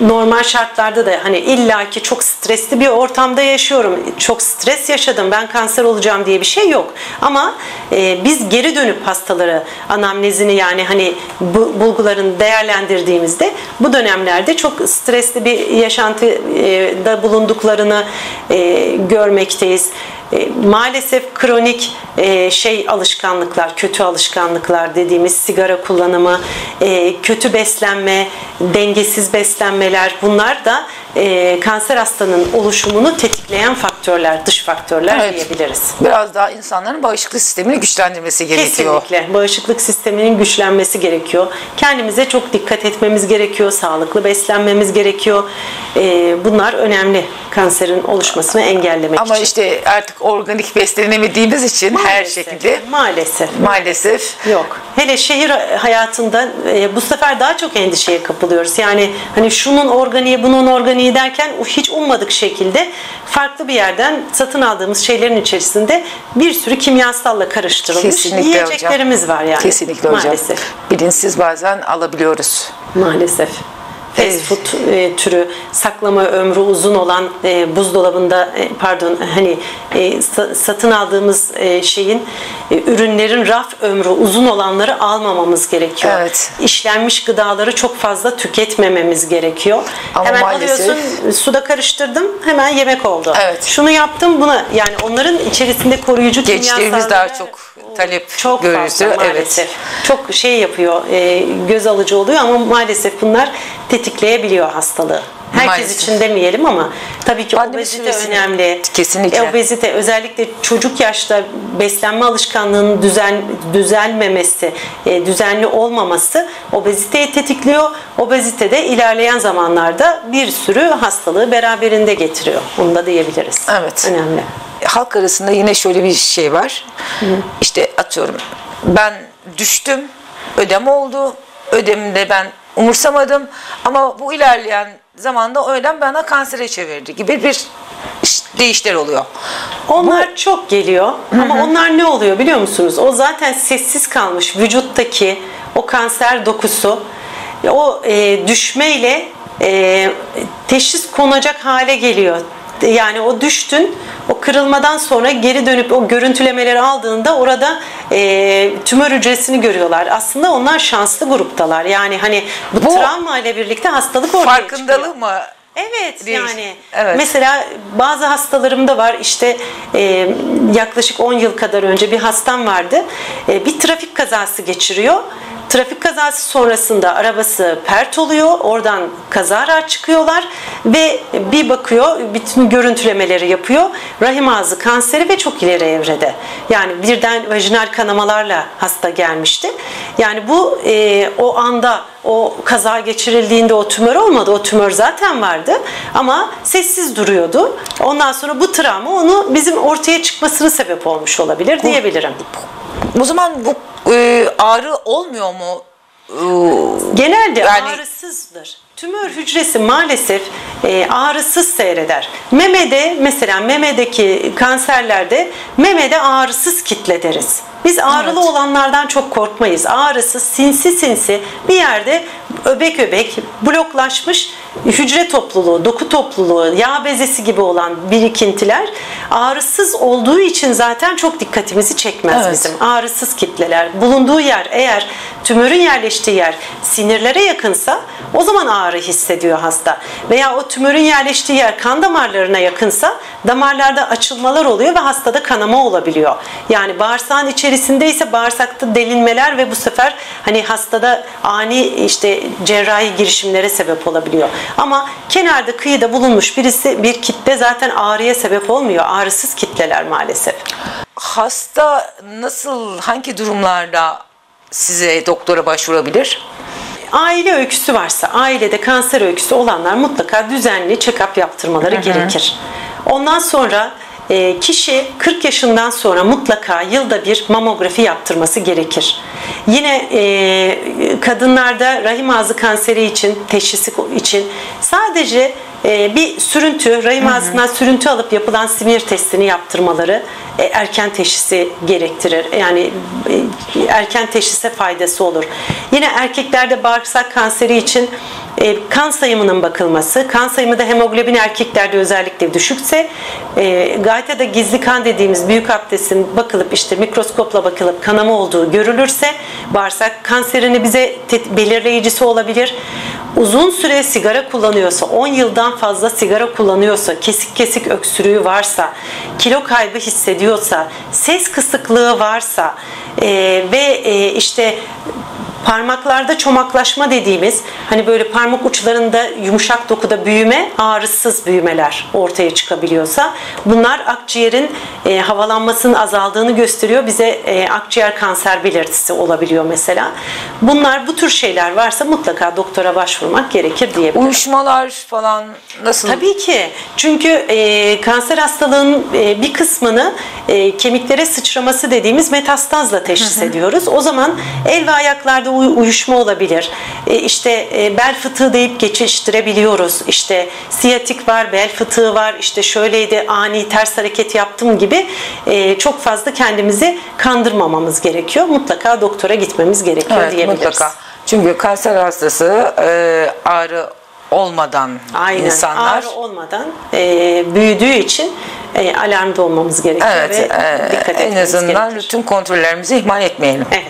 normal şartlarda da hani illaki çok stresli bir ortamda yaşıyorum. Çok stres yaşadım. Ben kanser olacağım diye bir şey yok. Ama e, biz geri dönüp hastaları anamnezini yani hani bu bulguların değerlendirdiğimizde bu dönemlerde çok stresli bir yaşantıda bulunduklarını e, görmekteyiz. E, maalesef kronik e, şey alışkanlıklar, kötü alışkanlıklar dediğimiz sigara kullanımı, e, kötü beslenme, dengesiz beslenmeler bunlar da e, kanser hastanın oluşumunu tetikleyen faktörler, dış faktörler Evet. diyebiliriz. Biraz daha insanların bağışıklık sistemini güçlendirmesi gerekiyor. Kesinlikle. Bağışıklık sisteminin güçlenmesi gerekiyor. Kendimize çok dikkat etmemiz gerekiyor. Sağlıklı beslenmemiz gerekiyor. Bunlar önemli kanserin oluşmasını engellemek Ama için. işte artık organik beslenemediğimiz için her Maalesef, şekilde Maalesef. maalesef Yok. Hele şehir hayatında e, bu sefer daha çok endişeye kapılıyoruz. Yani hani şunun organiği, bunun organiği derken hiç ummadık şekilde farklı bir yerden satın aldığımız şeylerin içerisinde bir sürü kimyasalla karıştırılmış kesinlikle yiyeceklerimiz hocam. var yani. Kesinlikle hocam. Maalesef. Bilinçsiz bazen alabiliyoruz. Maalesef. Fast Evet. food e, türü saklama ömrü uzun olan e, buzdolabında e, pardon hani e, sa- satın aldığımız e, şeyin e, ürünlerin raf ömrü uzun olanları almamamız gerekiyor. Evet. İşlenmiş gıdaları çok fazla tüketmememiz gerekiyor. Ama hemen maalesef- alıyorsun suda karıştırdım hemen yemek oldu. Evet. Şunu yaptım buna yani onların içerisinde koruyucu Gençlerimiz daha kimyasalları- çok talep çok görüldü. fazla Evet. maalesef. Çok şey yapıyor, e, göz alıcı oluyor ama maalesef bunlar tetikleyebiliyor hastalığı. Herkes Maalesef. için demeyelim ama tabii ki Pandemi obezite süresinde önemli. kesinlikle. E, obezite özellikle çocuk yaşta beslenme alışkanlığının düzen düzelmemesi, e, düzenli olmaması obeziteyi tetikliyor. Obezite de ilerleyen zamanlarda bir sürü hastalığı beraberinde getiriyor. Bunu da diyebiliriz. Evet. Önemli. halk arasında yine şöyle bir şey var. İşte atıyorum ben düştüm, ödem oldu. Ödemde ben umursamadım ama bu ilerleyen zamanda o ödem bana kansere çevirdi gibi bir iş- değişler oluyor. Onlar çok geliyor ama onlar ne oluyor biliyor musunuz? O zaten sessiz kalmış vücuttaki o kanser dokusu o e, düşmeyle e, teşhis konacak hale geliyor. Yani o düştün, o kırılmadan sonra geri dönüp o görüntülemeleri aldığında orada e, tümör hücresini görüyorlar. Aslında onlar şanslı gruptalar. Yani hani bu, Bu travma ile birlikte hastalık ortaya çıkıyor. Farkındalığı mı? Evet Değil. yani Evet. mesela bazı hastalarımda var işte e, yaklaşık 10 yıl kadar önce bir hastam vardı E, bir trafik kazası geçiriyor trafik kazası sonrasında arabası pert oluyor oradan kazara çıkıyorlar ve bir bakıyor bütün görüntülemeleri yapıyor rahim ağzı kanseri ve çok ileri evrede yani birden vajinal kanamalarla hasta gelmişti yani bu e, o anda o kaza geçirildiğinde o tümör olmadı. O tümör zaten vardı ama sessiz duruyordu. Ondan sonra bu travma onu bizim ortaya çıkmasına sebep olmuş olabilir diyebilirim. O zaman bu e, ağrı olmuyor mu? E, Genelde Yani- ağrısızdır. Tümör hücresi maalesef e, ağrısız seyreder. Memede mesela memedeki kanserlerde memede ağrısız kitle deriz. Biz ağrılı Evet. olanlardan çok korkmayız. Ağrısız, sinsi sinsi bir yerde öbek öbek bloklaşmış hücre topluluğu, doku topluluğu, yağ bezesi gibi olan birikintiler ağrısız olduğu için zaten çok dikkatimizi çekmez Evet. bizim. Ağrısız kitleler. Bulunduğu yer eğer tümörün yerleştiği yer sinirlere yakınsa o zaman ağrı hissediyor hasta. Veya o tümörün yerleştiği yer kan damarlarına yakınsa damarlarda açılmalar oluyor ve hastada kanama olabiliyor. Yani bağırsağın içerisindeyse bağırsakta delinmeler ve bu sefer hani hastada ani işte cerrahi girişimlere sebep olabiliyor. Ama kenarda kıyıda bulunmuş birisi bir kitle zaten ağrıya sebep olmuyor. Ağrısız kitleler maalesef. hasta nasıl, hangi durumlarda size doktora başvurabilir? Aile öyküsü varsa, ailede kanser öyküsü olanlar mutlaka düzenli check-up yaptırmaları gerekir. Ondan sonra kişi 40 yaşından sonra mutlaka yılda bir mamografi yaptırması gerekir. Yine e, kadınlarda rahim ağzı kanseri için, teşhisi için sadece e, bir sürüntü, rahim ağzından sürüntü alıp yapılan simir testini yaptırmaları e, erken teşhisi gerektirir. Yani e, erken teşhise faydası olur. Yine erkeklerde bağırsak kanseri için e, kan sayımının bakılması, kan sayımı da hemoglobin erkeklerde özellikle düşükse, e, gaytada gizli kan dediğimiz büyük abdestin bakılıp işte mikroskopla bakılıp kanama olduğu görülürse bağırsak kanserini bize belirleyicisi olabilir. Uzun süre sigara kullanıyorsa, 10 yıldan fazla sigara kullanıyorsa, kesik kesik öksürüğü varsa, kilo kaybı hissediyorsa, ses kısıklığı varsa e, ve e, işte Parmaklarda çomaklaşma dediğimiz hani böyle parmak uçlarında yumuşak dokuda büyüme, ağrısız büyümeler ortaya çıkabiliyorsa bunlar akciğerin e, havalanmasının azaldığını gösteriyor. Bize e, akciğer kanser belirtisi olabiliyor mesela. Bunlar bu tür şeyler varsa mutlaka doktora başvurmak gerekir diyebilirim. Uyuşmalar falan nasıl? Tabii ki. Çünkü e, kanser hastalığının e, bir kısmını e, kemiklere sıçraması dediğimiz metastazla teşhis hı hı. ediyoruz. O zaman el ve ayaklarda uyuşmalarda uyuşma olabilir. E, işte e, bel fıtığı deyip geçiştirebiliyoruz. İşte siyatik var, bel fıtığı var, işte şöyleydi ani ters hareket yaptım gibi e, çok fazla kendimizi kandırmamamız gerekiyor. Mutlaka doktora gitmemiz gerekiyor evet, diyebiliriz. Mutlaka. Çünkü kanser hastası ağrı olmadan Aynen. insanlar ağrı olmadan e, büyüdüğü için e, alarmda olmamız gerekiyor evet, ve e, dikkat en azından gerekir. bütün kontrollerimizi ihmal etmeyelim. Evet.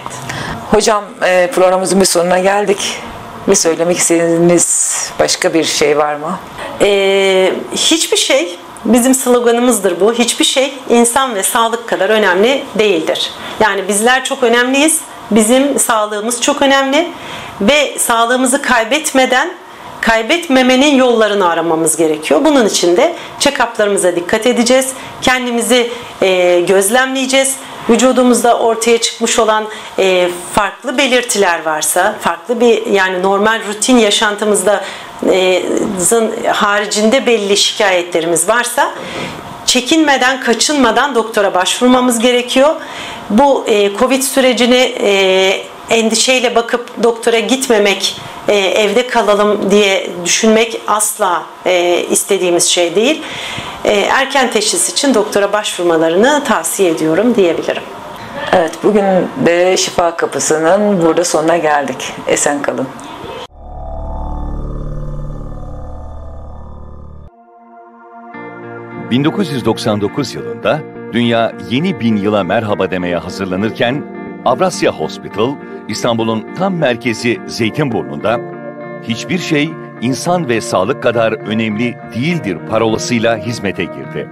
Hocam e, programımızın bir sonuna geldik. Bir söylemek istediğiniz başka bir şey var mı? Ee, hiçbir şey bizim sloganımızdır bu. Hiçbir şey insan ve sağlık kadar önemli değildir. Yani bizler çok önemliyiz. Bizim sağlığımız çok önemli ve sağlığımızı kaybetmeden kaybetmemenin yollarını aramamız gerekiyor. Bunun için de check-up'larımıza dikkat edeceğiz. Kendimizi e, gözlemleyeceğiz vücudumuzda ortaya çıkmış olan e, farklı belirtiler varsa, farklı bir yani normal rutin yaşantımızda e, zın, haricinde belli şikayetlerimiz varsa çekinmeden, kaçınmadan doktora başvurmamız gerekiyor. Bu e, Covid sürecini e, endişeyle bakıp doktora gitmemek, e, evde kalalım diye düşünmek asla e, istediğimiz şey değil. E, erken teşhis için doktora başvurmalarını tavsiye ediyorum diyebilirim. Evet, bugün de Şifa Kapısı'nın burada sonuna geldik. Esen kalın. ...1999 yılında dünya yeni bin yıla merhaba demeye hazırlanırken... ...Avrasya Hospital, İstanbul'un tam merkezi Zeytinburnu'nda... ...hiçbir şey insan ve sağlık kadar önemli değildir parolasıyla hizmete girdi.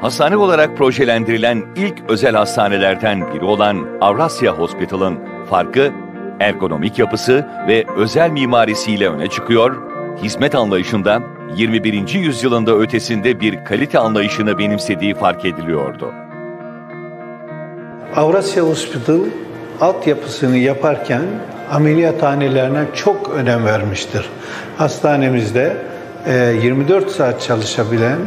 Hastane olarak projelendirilen ilk özel hastanelerden biri olan Avrasya Hospital'ın farkı, ergonomik yapısı ve özel mimarisiyle öne çıkıyor, hizmet anlayışında 21. yüzyılında ötesinde bir kalite anlayışını benimsediği fark ediliyordu. Avrasya Hospital altyapısını yaparken ameliyathanelerine çok önem vermiştir. Hastanemizde 24 e, saat çalışabilen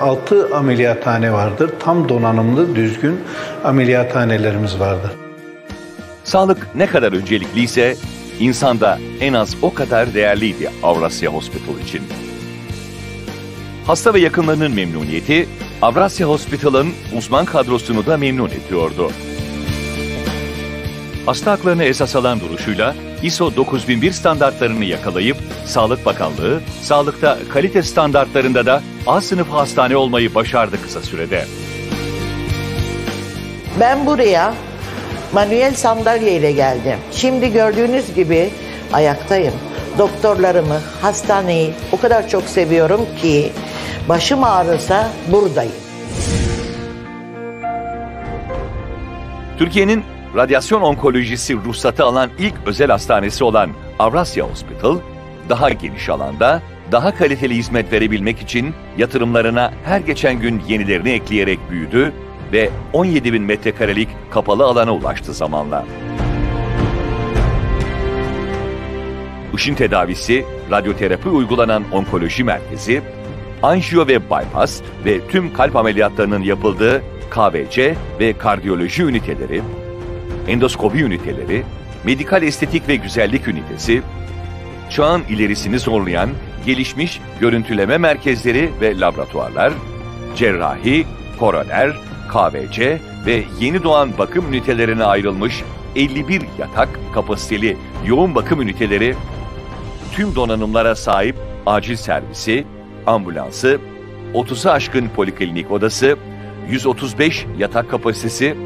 6 e, ameliyathane vardır. Tam donanımlı, düzgün ameliyathanelerimiz vardır. Sağlık ne kadar öncelikliyse insan da en az o kadar değerliydi Avrasya Hospital için. Hasta ve yakınlarının memnuniyeti Avrasya Hospital'ın uzman kadrosunu da memnun ediyordu. Hasta haklarını esas alan duruşuyla ISO 9001 standartlarını yakalayıp Sağlık Bakanlığı, sağlıkta kalite standartlarında da A sınıf hastane olmayı başardı kısa sürede. Ben buraya manuel sandalye ile geldim. Şimdi gördüğünüz gibi ayaktayım. Doktorlarımı, hastaneyi o kadar çok seviyorum ki başım ağrısa buradayım. Türkiye'nin radyasyon onkolojisi ruhsatı alan ilk özel hastanesi olan Avrasya Hospital, daha geniş alanda, daha kaliteli hizmet verebilmek için yatırımlarına her geçen gün yenilerini ekleyerek büyüdü ve 17 bin metrekarelik kapalı alana ulaştı zamanla. Işın tedavisi, radyoterapi uygulanan onkoloji merkezi, anjiyo ve bypass ve tüm kalp ameliyatlarının yapıldığı KVC ve kardiyoloji üniteleri, endoskopi üniteleri, medikal estetik ve güzellik ünitesi, çağın ilerisini zorlayan gelişmiş görüntüleme merkezleri ve laboratuvarlar, cerrahi, koroner, KVC ve yeni doğan bakım ünitelerine ayrılmış 51 yatak kapasiteli yoğun bakım üniteleri, tüm donanımlara sahip acil servisi, ambulansı, 30'u aşkın poliklinik odası, 135 yatak kapasitesi,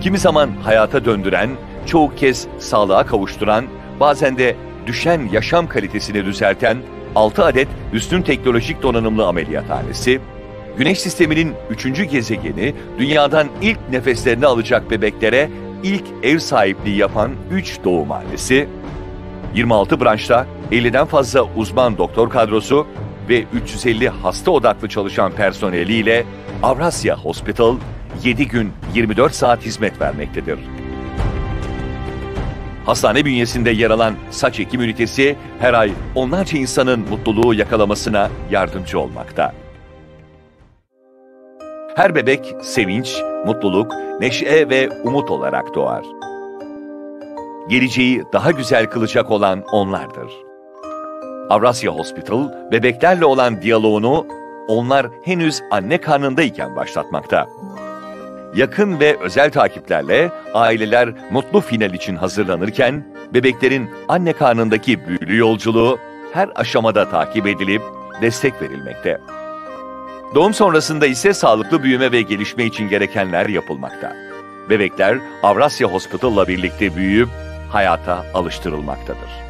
kimi zaman hayata döndüren, çoğu kez sağlığa kavuşturan, bazen de düşen yaşam kalitesini düzelten 6 adet üstün teknolojik donanımlı ameliyathanesi, Güneş sisteminin 3. gezegeni, dünyadan ilk nefeslerini alacak bebeklere ilk ev sahipliği yapan 3 doğum hanesi, 26 branşta 50'den fazla uzman doktor kadrosu ve 350 hasta odaklı çalışan personeliyle Avrasya Hospital 7 gün 24 saat hizmet vermektedir. Hastane bünyesinde yer alan saç ekim ünitesi her ay onlarca insanın mutluluğu yakalamasına yardımcı olmakta. Her bebek sevinç, mutluluk, neşe ve umut olarak doğar. Geleceği daha güzel kılacak olan onlardır. Avrasya Hospital, bebeklerle olan diyaloğunu onlar henüz anne karnındayken başlatmakta. Yakın ve özel takiplerle aileler mutlu final için hazırlanırken, bebeklerin anne karnındaki büyülü yolculuğu her aşamada takip edilip destek verilmekte. Doğum sonrasında ise sağlıklı büyüme ve gelişme için gerekenler yapılmakta. Bebekler Avrasya Hospital'la birlikte büyüyüp hayata alıştırılmaktadır.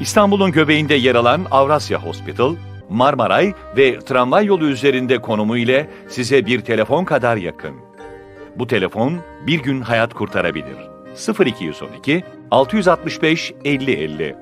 İstanbul'un göbeğinde yer alan Avrasya Hospital, Marmaray ve tramvay yolu üzerinde konumu ile size bir telefon kadar yakın. Bu telefon bir gün hayat kurtarabilir. 0212 665 50 50